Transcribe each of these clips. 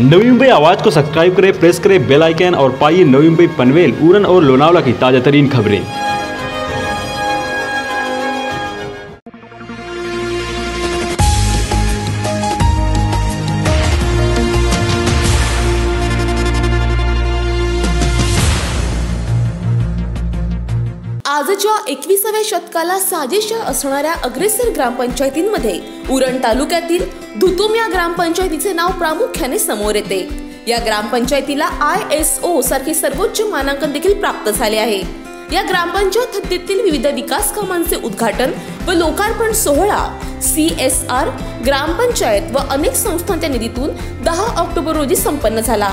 नवी मुंबई आवाज़ को सब्सक्राइब करें प्रेस करें बेल आइकन और पाइए नवी मुंबई पनवेल उरन और लोनावला की ताज़ा खबरें। आजच्या शतकाला साजेशा असणाऱ्या अग्रेसर ग्रामपंचायतींमध्ये उरण तालुक्यातील धुतुम या ग्रामपंचायतीचे नाव प्रामुख्याने समोर येते. या ग्रामपंचायतीला आय एस ओ सारखे सर्वोच्च मानांकन देखील प्राप्त झाले आहे. या ग्रामपंचायत हद्दीतील विविध विकास कामांचे उद्घाटन व लोकार्पण सोहळा सी एस आर ग्रामपंचायत व अनेक संस्थांच्या निधीतून दहा ऑक्टोबर रोजी संपन्न झाला.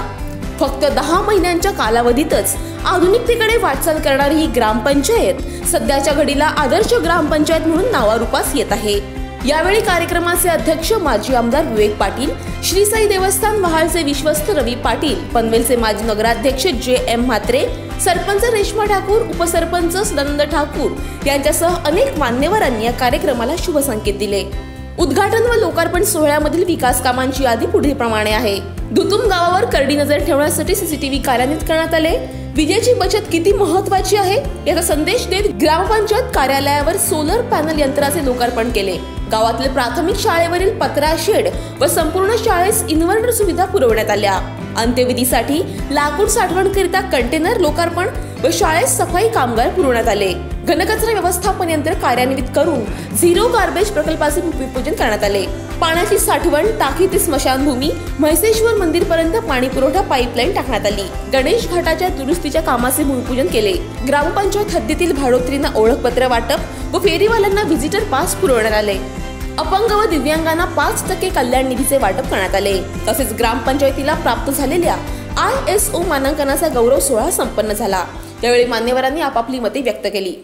फक्त दहा महिन्यांच्या कालावधीतच आधुनिकतेकडे वाटचाल करणारी ही ग्रामपंचायत सध्याच्या घडीला आदर्श ग्रामपंचायत म्हणून नावारूपास येत आहे. यावेळी कार्यक्रमाचे अध्यक्ष माजी आमदार विवेक पाटील श्रीसाई देवस्थान वहाळचे विश्वस्त रवी पाटील पनवेलचे माजी नगराध्यक्ष जे एम म्हात्रे सरपंच रेश्मा ठाकूर उपसरपंच सदानंद ठाकूर यांच्यासह अनेक मान्यवरांनी या कार्यक्रमाला शुभसंकेत दिले. उद्घाटन व लोकार्पण सोहळ्यामधील विकास कामांची यादी पुढील प्रमाणे आहे. दुतुम गावावर करडी नजर ठेवण्यासाठी सीसीटीव्ही कार्यान्वित करण्यात आले. विजेची बचत किती महत्वाची आहे याचा संदेश देत ग्रामपंचायत कार्यालयावर सोलर पॅनल यंत्राचे लोकार्पण केले. गावातील प्राथमिक शाळेवरील पत्रा शेड व संपूर्ण शाळेस इन्व्हर्टर सुविधा पुरवण्यात आल्या. अंत्यविधीसाठी लाकूड साठवणकरिता कंटेनर लोकार्पण व शाळेत सफाई कामगार पुरवण्यात आले. घनकचरा व्यवस्थापन यंत्र कार्यान्वित करून झिरो गार्बेज प्रकल्पाचे भूमिपूजन करण्यात आले. पाण्याची साठवण टाकी ते स्मशानभूमी म्हैसेश्वर मंदिर पर्यंत पाणी पुरवठा पाईपलाईन टाकण्यात आली. गणेश घाटाच्या दुरुस्तीच्या कामाचे भूमिपूजन केले. ग्रामपंचायत हद्दीतील भाडोत्रींना ओळखपत्र वाटप व फेरीवाल्यांना व्हिजिटर पास पुरवण्यात आले. अपंग व दिव्यांगांना पाच टक्के कल्याण निधीचे वाटप करण्यात आले. तसेच ग्रामपंचायतीला प्राप्त झालेल्या आय एस ओ मानांकनाचा गौरव सोहळा संपन्न झाला. त्यावेळी मान्यवरांनी आपापली मते व्यक्त केली.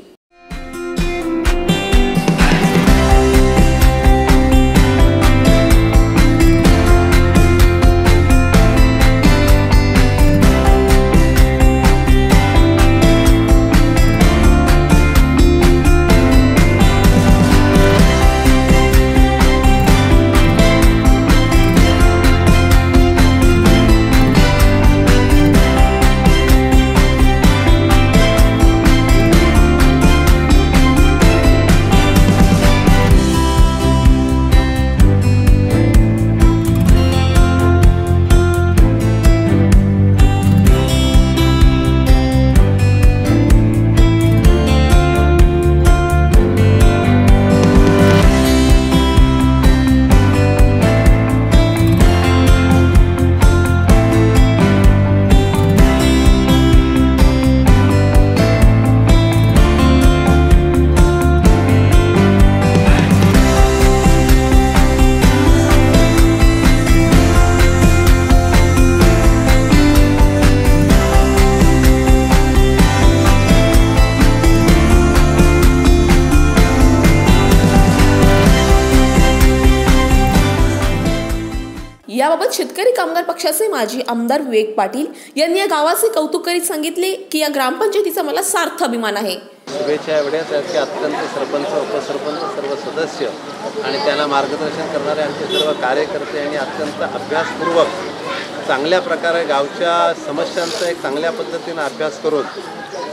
याबाबत शेतकरी कामगार पक्षाचे माजी आमदार विवेक पाटील यांनी या गावाचे कौतुक करीत सांगितले की या ग्रामपंचायतीचा मला सार्थ अभिमान आहे. शुभेच्छा एवढ्याच आहेत की अत्यंत सरपंच उपसरपंच सर्व सदस्य आणि त्याला मार्गदर्शन करणारे आमचे सर्व कार्यकर्ते आणि अत्यंत अभ्यासपूर्वक चांगल्या प्रकारे गावच्या समस्यांचा एक चांगल्या पद्धतीनं अभ्यास करून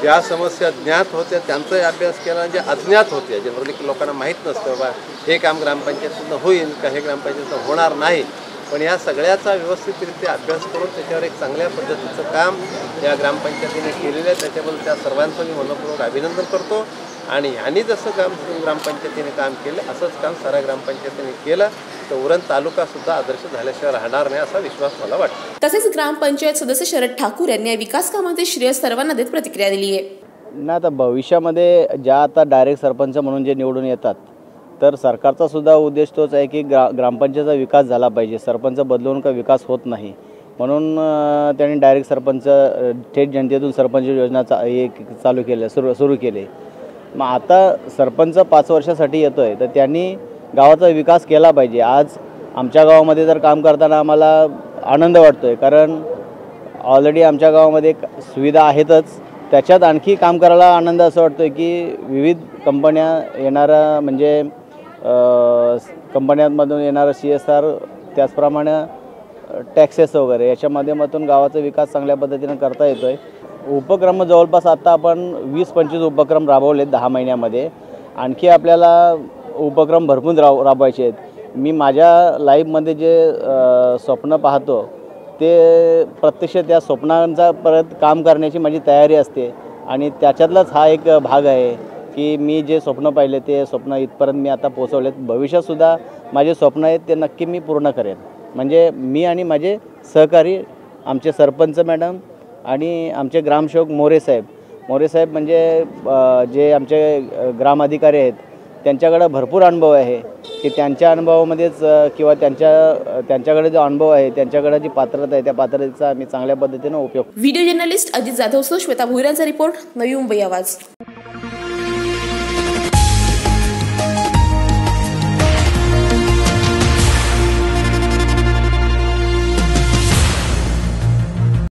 ज्या समस्या ज्ञात होत्या त्यांचाही अभ्यास केला आणि ज्या अज्ञात होत्या जनरली म्हणजे लोकांना माहीत नसतं बाबा हे काम ग्रामपंचायतीनं होईल का हे ग्रामपंचायतीनं होणार नाही पण या सगळ्याचा व्यवस्थितरित्या अभ्यास करून त्याच्यावर एक चांगल्या पद्धतीचं काम या ग्रामपंचायतीने केलेलं आहे. त्याच्याबद्दल त्या सर्वांचं मी मनपूर्वक अभिनंदन करतो. आणि ह्यांनी जसं काम ग्रामपंचायतीने काम केलं असंच काम साऱ्या ग्रामपंचायतीने केलं तर उरण तालुकासुद्धा आदर्श झाल्याशिवाय राहणार नाही असा विश्वास मला वाटतो. तसेच ग्रामपंचायत सदस्य शरद ठाकूर यांनी या विकास कामांचे श्रेय सर्वांना देत प्रतिक्रिया दिली आहे. नाही आता भविष्यामध्ये ज्या आता डायरेक्ट सरपंच म्हणून जे निवडून येतात तर सरकारचा सुद्धा उद्देश तोच आहे की ग्रा ग्रामपंचायतचा विकास झाला पाहिजे. सरपंच बदलून का विकास होत नाही. म्हणून त्यांनी डायरेक्ट सरपंच थेट जनतेतून सरपंच योजना चा हे चालू केलं सुरू सुरू केले. मग आता सरपंच पाच वर्षासाठी येतो आहे तर त्यांनी गावाचा विकास केला पाहिजे. आज आमच्या गावामध्ये जर काम करताना आम्हाला आनंद वाटतो आहे कारण ऑलरेडी आमच्या गावामध्ये सुविधा आहेतच. त्याच्यात आणखी काम करायला आनंद असं वाटतो आहे की विविध कंपन्या येणारा म्हणजे कंपन्यांमधून येणारं सी एस आर त्याचप्रमाणे टॅक्सेस वगैरे याच्या माध्यमातून गावाचा विकास चांगल्या पद्धतीनं करता येतो आहे उपक्रम जवळपास आत्ता आपण वीस पंचवीस उपक्रम राबवले आहेत दहा महिन्यामध्ये. आणखी आपल्याला उपक्रम भरपूर राब राबवायचे आहेत. मी माझ्या लाईफमध्ये जे स्वप्न पाहतो ते प्रत्यक्ष त्या स्वप्नांचा परत काम करण्याची माझी तयारी असते. आणि त्याच्यातलाच हा एक भाग आहे. की मी जे स्वप्न पाहिले ते स्वप्न इथपर्यंत मी आता पोचवलेत भविष्यातसुद्धा माझे स्वप्न आहेत ते नक्की मी पूर्ण करेन. म्हणजे मी आणि माझे सहकारी आमचे सरपंच मॅडम आणि आमचे ग्रामसेवक मोरे साहेब. मोरे साहेब म्हणजे जे आमचे ग्रामाधिकारी आहेत त्यांच्याकडं भरपूर अनुभव आहे की त्यांच्या अनुभवामध्येच किंवा त्यांच्या त्यांच्याकडे जो अनुभव आहे त्यांच्याकडे जी पात्रता आहे त्या पात्रतेचा आम्ही चांगल्या पद्धतीनं उपयोग व्हिडिओ जर्नलिस्ट अजित जाधवसह श्वेता भोईरांचा रिपोर्ट नवी मुंबई आवाज.